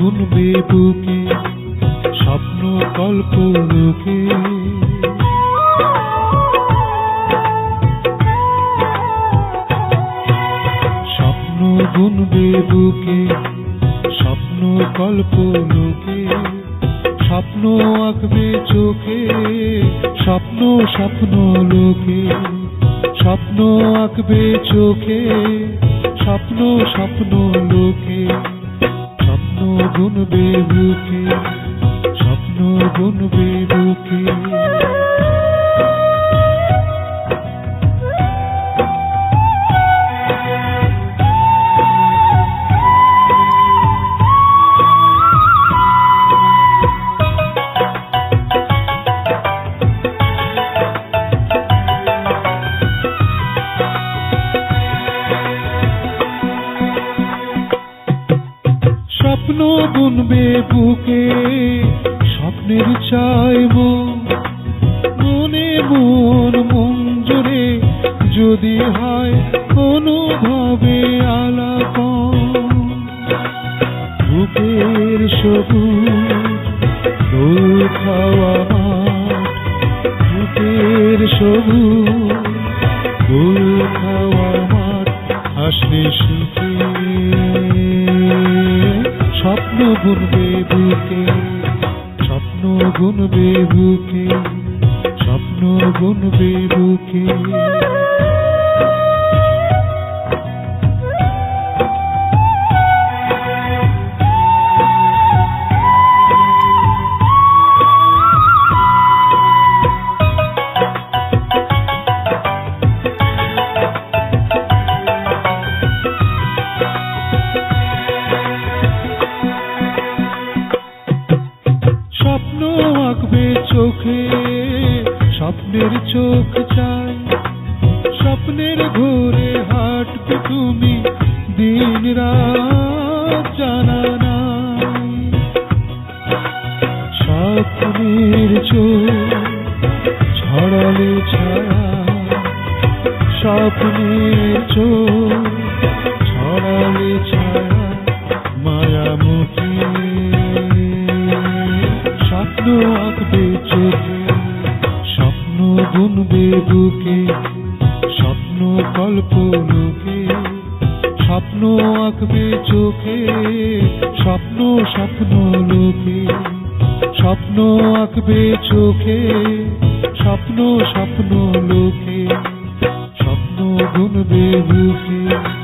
গুনবে বুকে স্বপ্ন কল্প লোকে। স্বপ্ন গুনবে বুকে স্বপ্ন কল্প লোকে। স্বপ্ন আঁকবে চোখে, স্বপ্ন স্বপ্ন লোকে। স্বপ্ন আঁকবে চোখে, স্বপ্ন স্বপ্ন লোকে। বুকে স্বপ্ন বুনবে বুকে? স্বপ্নের চাইব মনে মন জুড়ে যদি হয় অনুভবে আলাপ বুকের সবুজ দোল খাওয়া বুকের দোল খাওয়া গুনবে বুকে স্বপ্ন গুনবে বুকে স্বপ্ন গুনবে বুকে চোখে স্বপ্নের চোখ চাই। স্বপ্নের ঘোরে হাঁটবে তুমি দিন রাত জানা নাই। স্বপ্নের চোখ ছড়ালে ছায়া। স্বপ্নের চোখ ছড়ালে ছায়া। বুনবে বুকে স্বপ্ন কল্প লোকে, স্বপ্ন আঁকবে চোখে, স্বপ্ন স্বপ্ন লোকে, স্বপ্ন আঁকবে চোখে, স্বপ্ন স্বপ্ন লোকে, স্বপ্ন গুনবে বুকে।